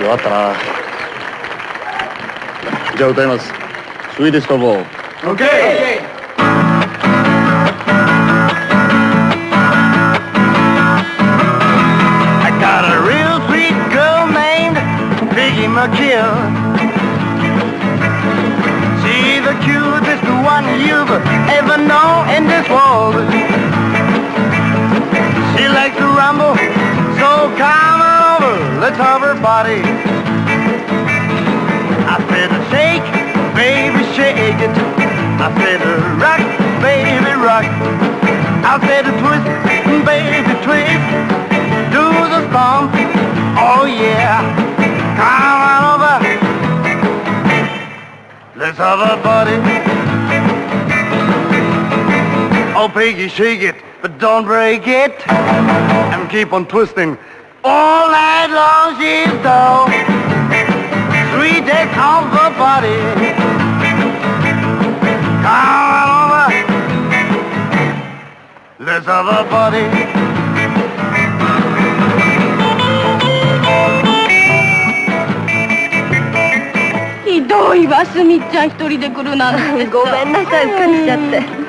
弱ったなじゃあ歌いますスウィーディストボール I got a real sweet girl named Piggy McKill. She's the cutest one you've ever known in this world. Let's have her body. I said, shake, baby, shake it. I said, rock, baby, rock. I said, twist, baby, twist do the stomp. Oh yeah, come on over. Let's have a party. Oh, Piggy, shake it, but don't break it. And keep on twisting all night long. She's so sweet as of the body. Come on over. Let's have a party. ひどいわすみちゃん一人で来るなんてごめんなさいうっかりしちゃって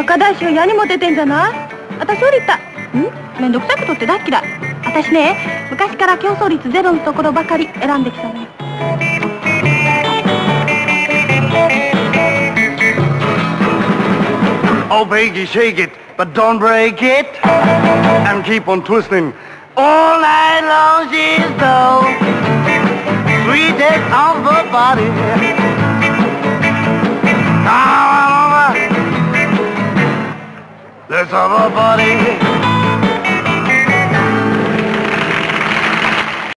若大将矢にも出てんじゃない私降りたんめんどくさいことって大嫌い私ね昔から競争率ゼロのところばかり選んできたのよ Oh, Piggy, shake it, but don't break it. And keep on twisting all night long. She's so sweet as of the body. Come to the.